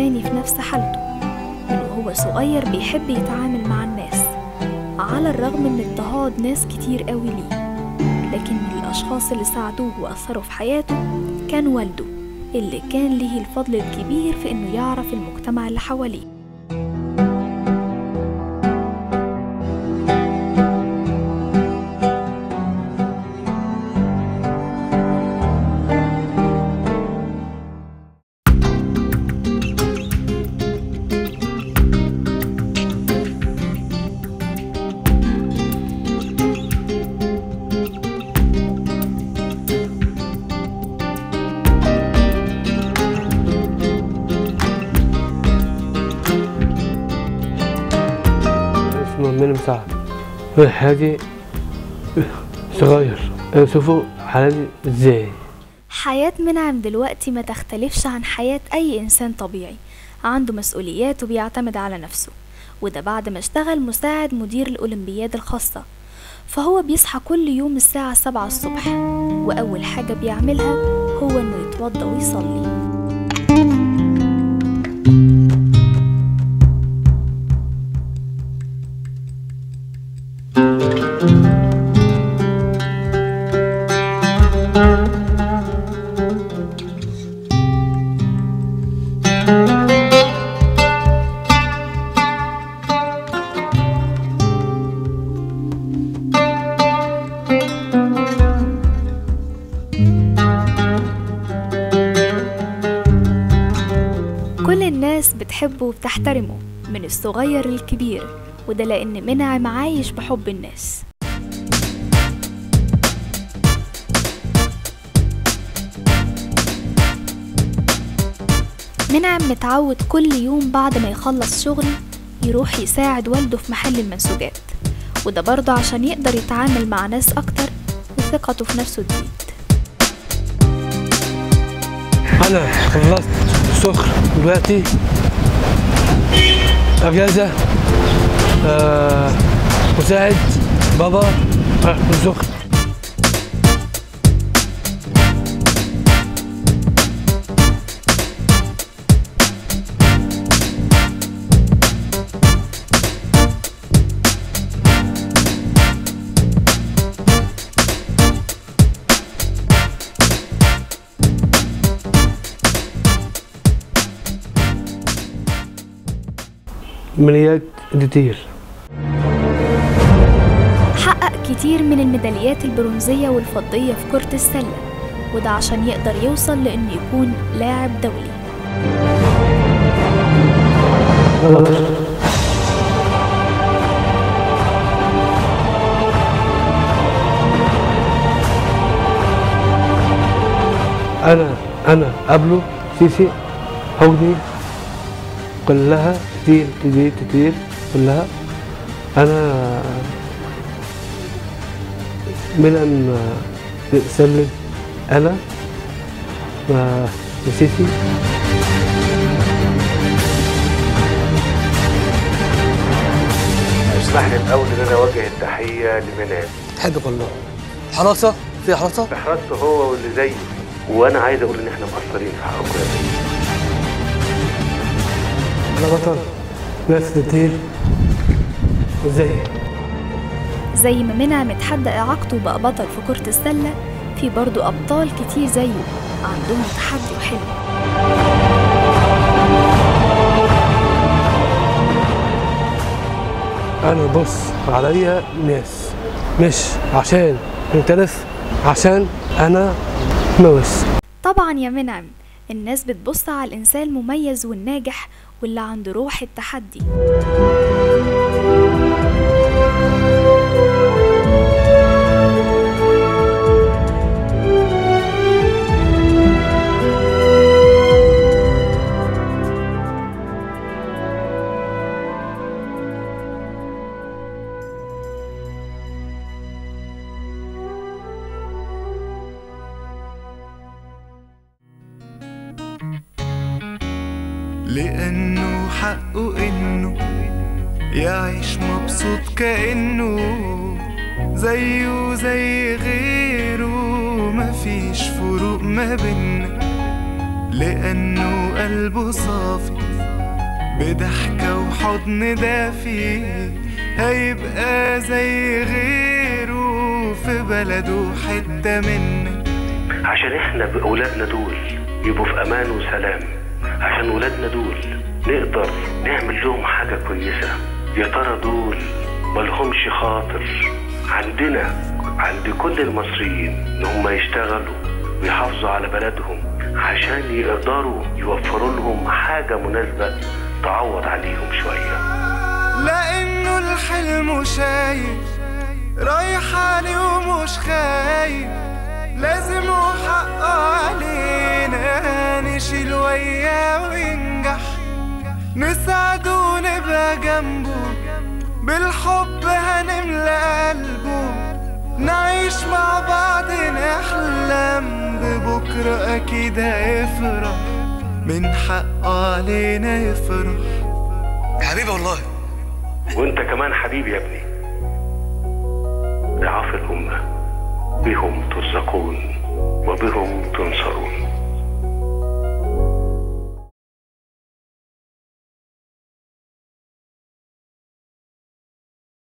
تاني في نفس حالته من وهو صغير بيحب يتعامل مع الناس على الرغم من اضطهاد ناس كتير قوي ليه. لكن من الأشخاص اللي ساعدوه وأثروا في حياته كان والده اللي كان ليه الفضل الكبير في إنه يعرف المجتمع اللي حواليه. حياتي صغير. شوفوا حالتي إزاي حياة منعم دلوقتي ما تختلفش عن حياة أي إنسان طبيعي. عنده مسؤوليات وبيعتمد على نفسه وده بعد ما اشتغل مساعد مدير الأولمبياد الخاصة. فهو بيصحى كل يوم الساعة سبعة الصبح وأول حاجة بيعملها هو إنه يتوضى ويصلي. كل الناس بتحبه وبتحترمه من الصغير للكبير وده لأن منعم عايش بحب الناس. منعم متعود كل يوم بعد ما يخلص شغل يروح يساعد والده في محل المنسوجات. وده برضه عشان يقدر يتعامل مع ناس أكتر وثقته في نفسه تزيد. أنا خلصت سخر دلوقتي. أجازة. آه مساعد بابا. آه سخر عمليات كتير حقق كتير من الميداليات البرونزية والفضية في كرة السلة وده عشان يقدر يوصل لإنه يكون لاعب دولي. غلط أنا أنا قبله سيسي هودي كلها كتير كتير كتير كلها. أنا من أن سلم أنا مع سيسي اسمح لي الأول إن أنا أوجه التحية لمنال. تحب كله حراسة؟ في حراسة؟ بحرصته هو واللي زيه وأنا عايز أقول إن إحنا مقصرين في حقكم يا بيه. أنا بطل. ناس كتير وزي زي. ما منعم اتحدى إعاقته وبقى بطل في كرة السلة في برضه أبطال كتير زيه عندهم تحدي وحلم أنا بص عليا ناس مش عشان انترف عشان أنا موس طبعا يا منعم الناس بتبص على الإنسان المميز والناجح واللي عنده روح التحدي. لأنه حقه إنه يعيش مبسوط كأنه زيه زي غيره. مفيش فروق ما بينا لأنه قلبه صافي بضحكة وحضن دافي. هيبقى زي غيره في بلده حتة منك عشان إحنا بأولادنا دول يبقوا في أمان وسلام. عشان ولادنا دول نقدر نعمل لهم حاجة كويسة. يا ترى دول ملهمش خاطر عندنا عند كل المصريين إن هم يشتغلوا ويحافظوا على بلدهم عشان يقدروا يوفروا لهم حاجة مناسبة تعوض عليهم شوية؟ لأنه الحلم شايف رايح عليه ومش خايف. نسعده ونبقى جنبه بالحب هنملى قلبه نعيش مع بعض نحلم. ببكرة أكيد هيفرح. من حقه علينا يفرح. حبيبي والله. وانت كمان حبيبي يا ابني. ضعاف الأمة بهم ترزقون. وبهم